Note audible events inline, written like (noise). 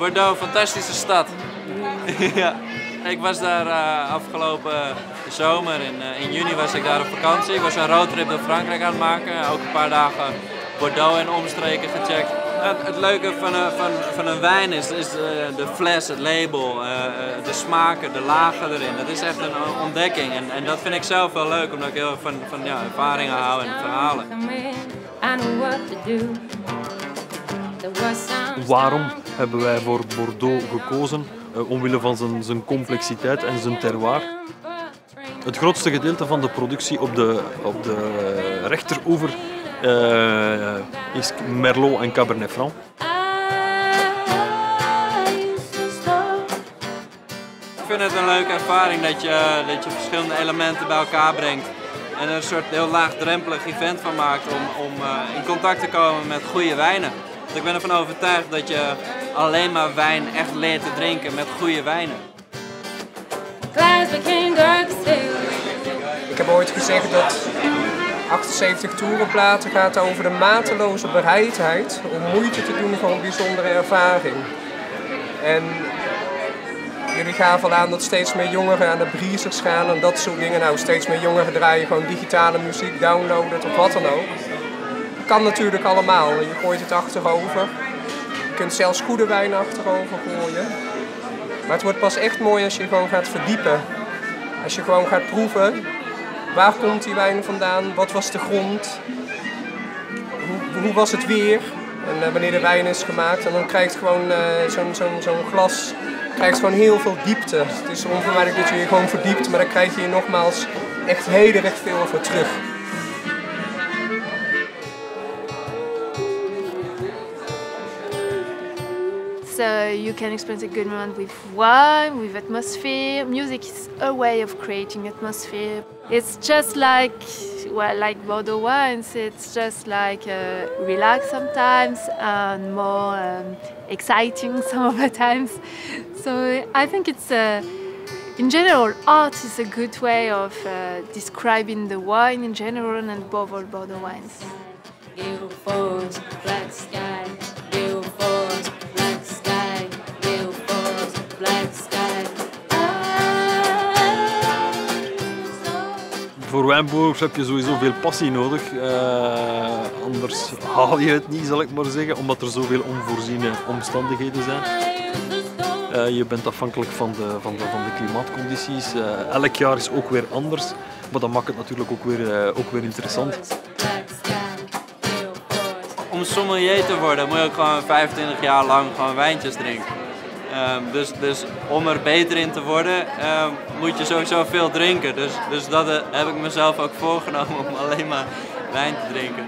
Bordeaux, fantastische stad. (laughs) ja. Ik was daar uh, afgelopen zomer, in, uh, in juni was ik daar op vakantie. Ik was een roadtrip door Frankrijk aan het maken. Ook een paar dagen Bordeaux en omstreken gecheckt. Het, leuke van een, van, van een wijn is, is de, fles, het label, de smaken, de lagen erin. Dat is echt een ontdekking en, en dat vind ik zelf wel leuk omdat ik heel van, van ja, ervaringen hou en verhalen. Waarom hebben wij voor Bordeaux gekozen? Uh, omwille van zijn, zijn complexiteit en zijn terroir. Het grootste gedeelte van de productie op de, op de rechteroever uh, is Merlot en Cabernet Franc. Ik vind het een leuke ervaring dat je, dat je verschillende elementen bij elkaar brengt en er een soort heel laagdrempelig event van maakt om, om in contact te komen met goede wijnen. Ik ben ervan overtuigd dat je alleen maar wijn echt leert te drinken met goede wijnen. Ik heb ooit gezegd dat 78 toerenplaten gaat over de mateloze bereidheid om moeite te doen voor een bijzondere ervaring. En jullie gaven aan dat steeds meer jongeren aan de breezers gaan en dat soort dingen. Nou, steeds meer jongeren draaien gewoon digitale muziek, downloaden of wat dan ook. Kan natuurlijk allemaal. Je gooit het achterover. Kunt zelfs goede wijn achterover gooien. Maar het wordt pas echt mooi als je gewoon gaat verdiepen. Als je gewoon gaat proeven Waar komt die wijn vandaan? Wat was de grond? Hoe, hoe was het weer? En uh, wanneer de wijn is gemaakt. En dan krijgt gewoon uh, zo'n glas krijgt gewoon heel veel diepte. Het is onvermijdelijk dat je je gewoon verdiept, maar dan krijg je nogmaals echt heel erg veel voor terug. So you can experience a good moment with wine, with atmosphere. Music is a way of creating atmosphere. It's just like, well, like Bordeaux wines, it's just like uh, relax sometimes and more um, exciting (laughs) some of the times. So I think it's, uh, in general, art is a good way of uh, describing the wine in general and above all Bordeaux wines. Voor wijnboers heb je sowieso veel passie nodig. Uh, anders haal je het niet, zal ik maar zeggen, omdat er zoveel onvoorziene omstandigheden zijn. Uh, je bent afhankelijk van de, van de, van de klimaatcondities. Uh, elk jaar is ook weer anders, maar dat maakt het natuurlijk ook weer, ook weer interessant. Om sommelier te worden moet je ook gewoon 25 jaar lang gewoon wijntjes drinken. Um, dus, dus om er beter in te worden, um, moet je sowieso veel drinken. Dus, dus dat uh, heb ik mezelf ook voorgenomen om (laughs) alleen maar wijn te drinken.